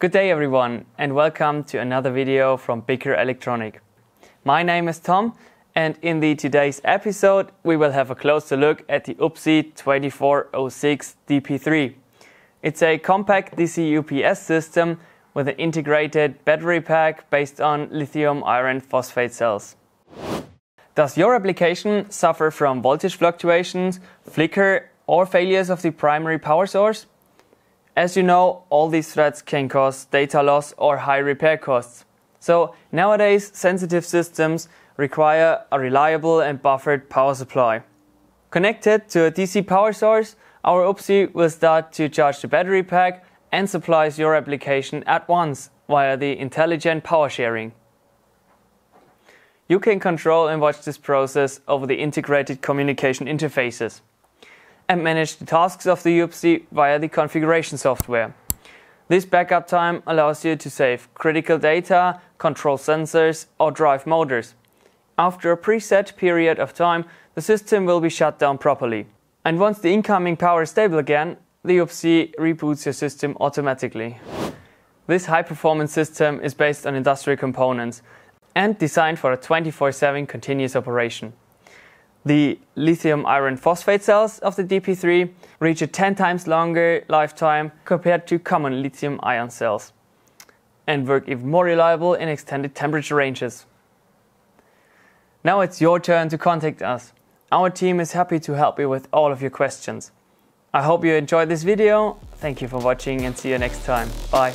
Good day everyone and welcome to another video from Bicker Elektronik. My name is Tom and in the today's episode we will have a closer look at the UPSI 2406 DP3. It's a compact DC UPS system with an integrated battery pack based on lithium iron phosphate cells. Does your application suffer from voltage fluctuations, flicker or failures of the primary power source? As you know, all these threats can cause data loss or high repair costs. So nowadays, sensitive systems require a reliable and buffered power supply. Connected to a DC power source, our UPSI will start to charge the battery pack and supplies your application at once via the intelligent power sharing. You can control and watch this process over the integrated communication interfaces and manage the tasks of the UPSI via the configuration software. This backup time allows you to save critical data, control sensors or drive motors. After a preset period of time, the system will be shut down properly. And once the incoming power is stable again, the UPSI reboots your system automatically. This high-performance system is based on industrial components and designed for a 24-7 continuous operation. The lithium iron phosphate cells of the DP3 reach a 10 times longer lifetime compared to common lithium ion cells and work even more reliable in extended temperature ranges. Now it's your turn to contact us. Our team is happy to help you with all of your questions. I hope you enjoyed this video. Thank you for watching and see you next time. Bye.